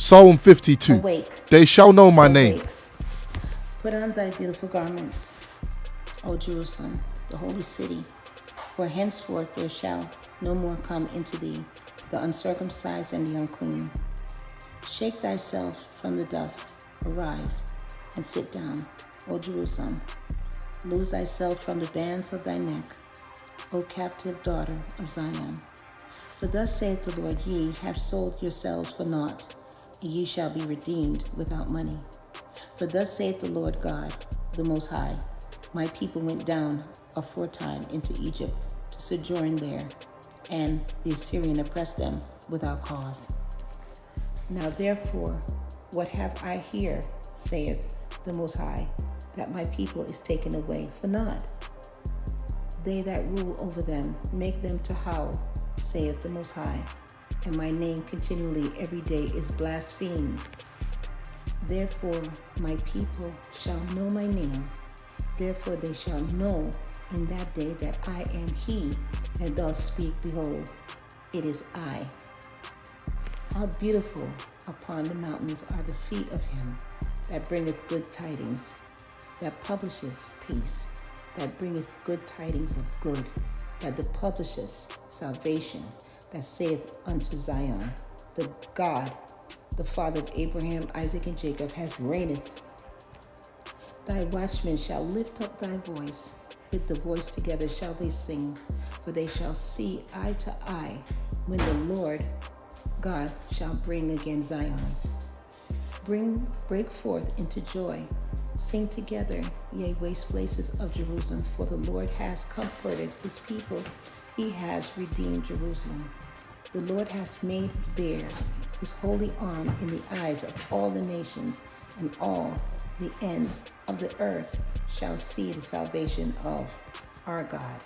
Psalm 52 Awake. They shall know my oh, name. Put on thy beautiful garments, O Jerusalem, the holy city, for henceforth there shall no more come into thee the uncircumcised and the unclean. Shake thyself from the dust, arise, and sit down, O Jerusalem. Lose thyself from the bands of thy neck, O captive daughter of Zion. For thus saith the Lord, Ye have sold yourselves for naught, ye shall be redeemed without money. For thus saith the Lord God, the Most High, My people went down aforetime into Egypt to sojourn there, and the Assyrian oppressed them without cause. Now therefore, what have I here, saith the Most High, that my people is taken away for naught? They that rule over them make them to howl, saith the Most High, and my name continually every day is blasphemed. Therefore, my people shall know my name. Therefore, they shall know in that day that I am He that doth speak. Behold, it is I. How beautiful upon the mountains are the feet of him that bringeth good tidings, that publisheth peace, that bringeth good tidings of good, that publisheth salvation, that saith unto Zion, the God, the Father of Abraham, Isaac, and Jacob, has reigneth. Thy watchmen shall lift up thy voice, with the voice together shall they sing, for they shall see eye to eye when the Lord God shall bring again Zion. Bring, break forth into joy. Sing together, ye waste places of Jerusalem, for the Lord has comforted his people. He has redeemed Jerusalem. The Lord has made bare his holy arm in the eyes of all the nations, and all the ends of the earth shall see the salvation of our God.